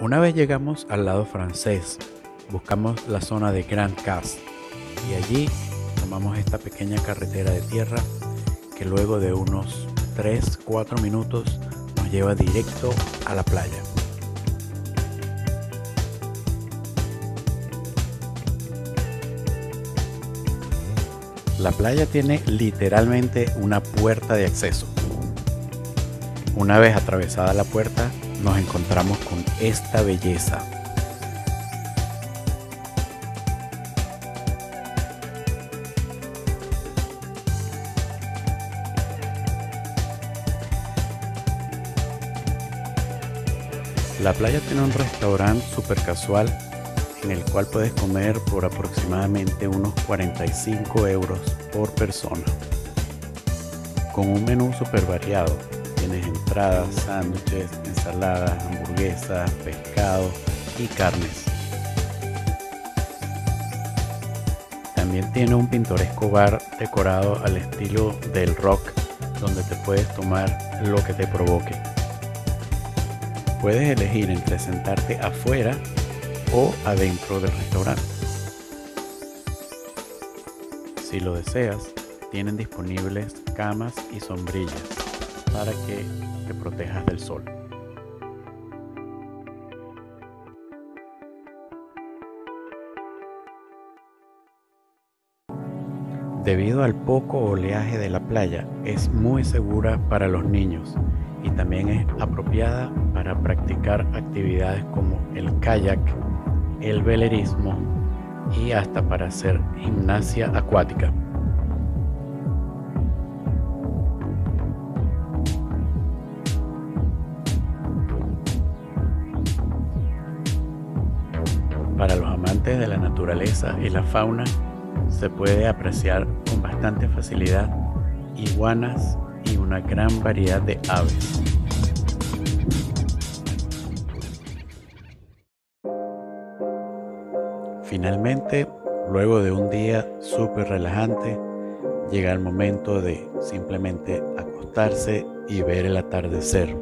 Una vez llegamos al lado francés, buscamos la zona de Grand Cas y allí tomamos esta pequeña carretera de tierra que luego de unos 3-4 minutos nos lleva directo a la playa. La playa tiene literalmente una puerta de acceso. Una vez atravesada la puerta, nos encontramos con esta belleza. La playa tiene un restaurante super casual en el cual puedes comer por aproximadamente unos 45 euros por persona. Con un menú super variado. Entradas, sándwiches, ensaladas, hamburguesas, pescado y carnes. También tiene un pintoresco bar decorado al estilo del rock donde te puedes tomar lo que te provoque. Puedes elegir entre sentarte afuera o adentro del restaurante. Si lo deseas, tienen disponibles camas y sombrillas para que te protejas del sol. Debido al poco oleaje de la playa, es muy segura para los niños y también es apropiada para practicar actividades como el kayak, el velerismo y hasta para hacer gimnasia acuática. Para los amantes de la naturaleza y la fauna, se puede apreciar con bastante facilidad iguanas y una gran variedad de aves. Finalmente, luego de un día súper relajante, llega el momento de simplemente acostarse y ver el atardecer.